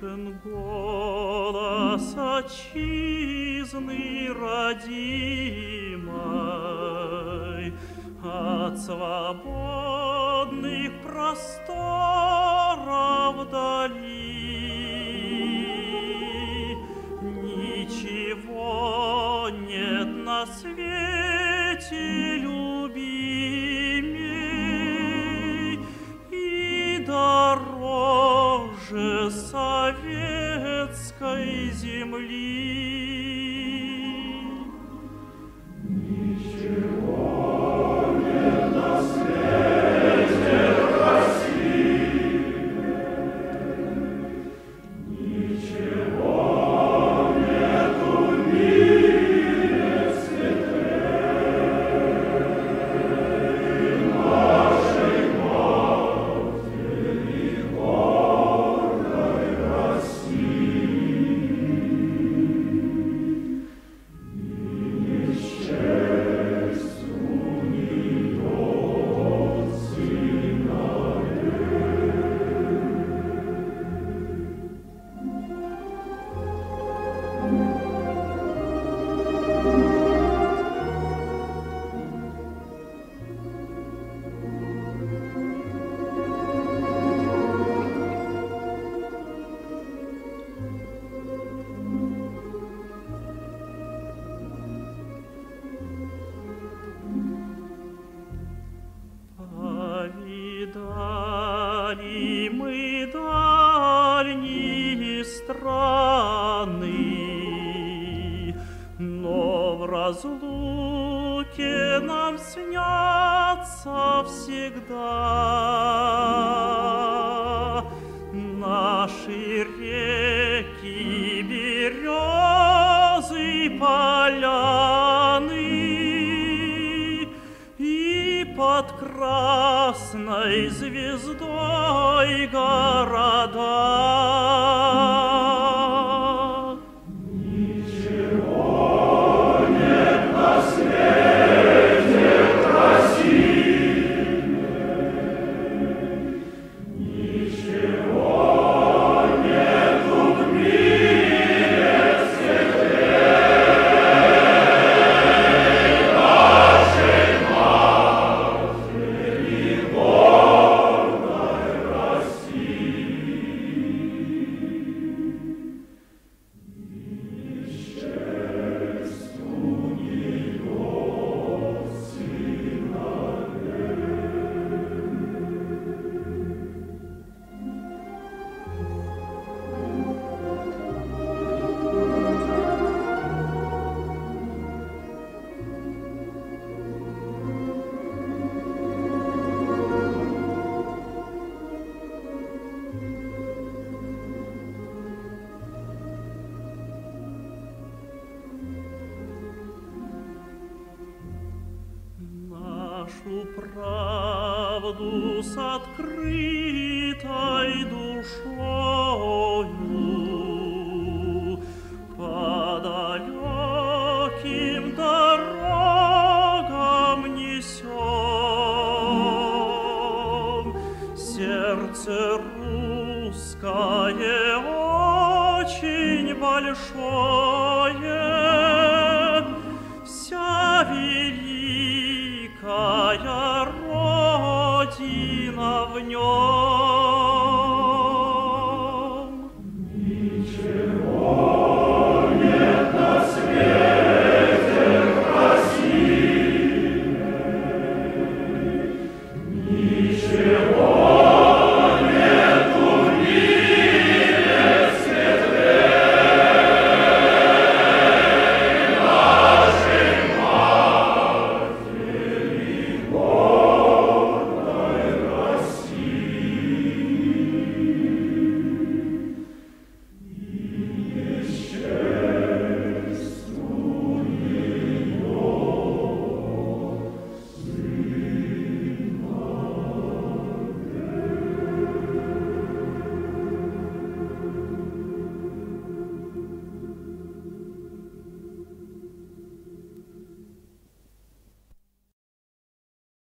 слышен голос отчизны родимой от свободных просторов дали. Ничего нет на свете, земли. Страны, но в разлуке нам снятся всегда наши реки, березы, поляны и под красной звездой города. правду с открытой душою по далеким дорогам несем. Сердце русское очень большое, моя родина в нем. Ничего.